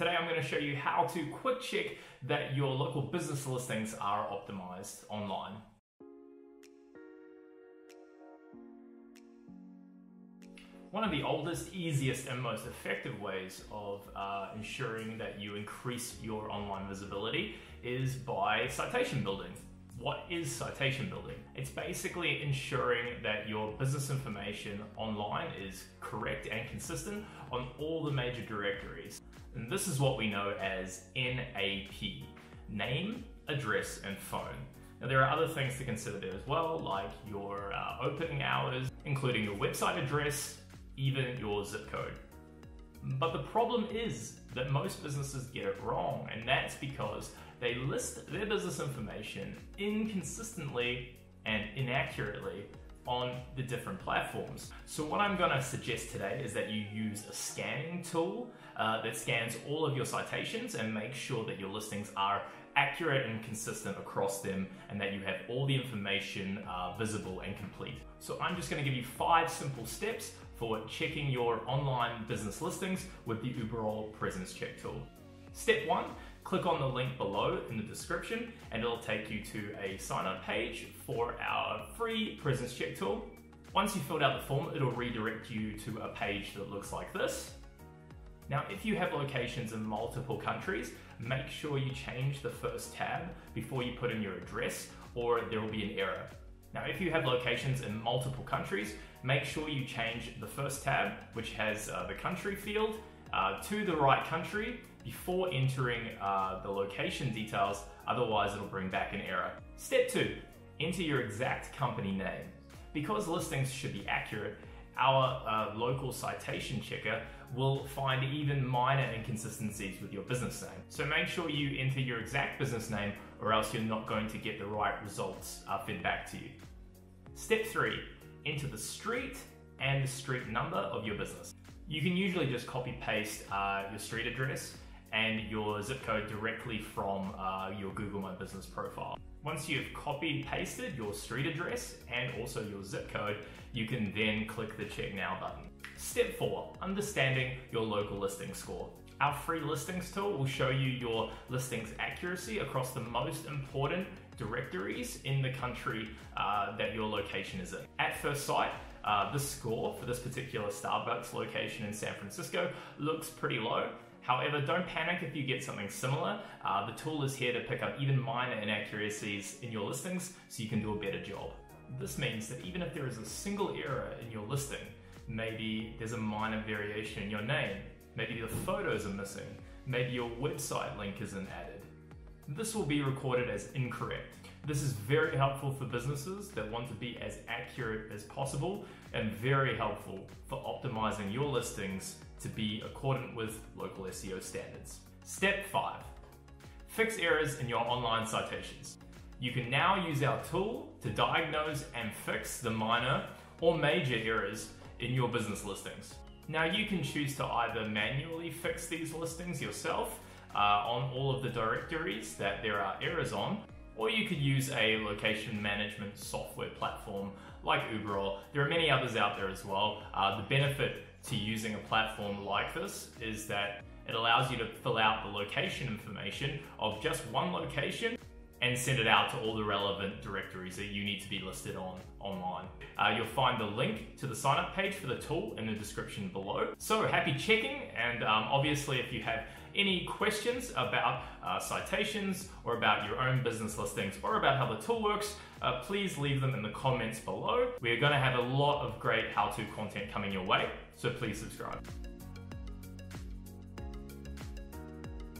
Today I'm going to show you how to quick check that your local business listings are optimized online. One of the oldest, easiest, and most effective ways of uh, ensuring that you increase your online visibility is by citation building. What is citation building? It's basically ensuring that your business information online is correct and consistent on all the major directories. And this is what we know as NAP name, address, and phone. Now, there are other things to consider there as well, like your uh, opening hours, including your website address, even your zip code. But the problem is that most businesses get it wrong, and that's because they list their business information inconsistently and inaccurately on the different platforms. So what I'm gonna suggest today is that you use a scanning tool uh, that scans all of your citations and make sure that your listings are accurate and consistent across them and that you have all the information uh, visible and complete. So I'm just gonna give you five simple steps for checking your online business listings with the Uberall Presence Check tool. Step one, click on the link below in the description and it'll take you to a sign up page for our free presence check tool. Once you've filled out the form, it'll redirect you to a page that looks like this. Now, if you have locations in multiple countries, make sure you change the first tab before you put in your address or there will be an error. Now, if you have locations in multiple countries, make sure you change the first tab, which has uh, the country field, uh, to the right country before entering uh, the location details, otherwise it'll bring back an error. Step two, enter your exact company name. Because listings should be accurate, our uh, local citation checker will find even minor inconsistencies with your business name. So make sure you enter your exact business name or else you're not going to get the right results uh, fed back to you. Step three, enter the street and the street number of your business. You can usually just copy paste uh, your street address and your zip code directly from uh, your Google My Business profile. Once you've copied pasted your street address and also your zip code, you can then click the check now button. Step four, understanding your local listing score. Our free listings tool will show you your listings accuracy across the most important directories in the country uh, that your location is in. At first sight, uh, the score for this particular Starbucks location in San Francisco looks pretty low. However, don't panic if you get something similar. Uh, the tool is here to pick up even minor inaccuracies in your listings so you can do a better job. This means that even if there is a single error in your listing, maybe there's a minor variation in your name, maybe the photos are missing, maybe your website link isn't added, this will be recorded as incorrect. This is very helpful for businesses that want to be as accurate as possible and very helpful for optimizing your listings to be accordant with local SEO standards. Step 5. Fix errors in your online citations. You can now use our tool to diagnose and fix the minor or major errors in your business listings. Now you can choose to either manually fix these listings yourself uh, on all of the directories that there are errors on, or you could use a location management software platform like Uberall. There are many others out there as well. Uh, the benefit to using a platform like this is that it allows you to fill out the location information of just one location and send it out to all the relevant directories that you need to be listed on online. Uh, you'll find the link to the sign up page for the tool in the description below. So happy checking and um, obviously if you have any questions about uh, citations or about your own business listings or about how the tool works, uh, please leave them in the comments below. We're going to have a lot of great how-to content coming your way, so please subscribe.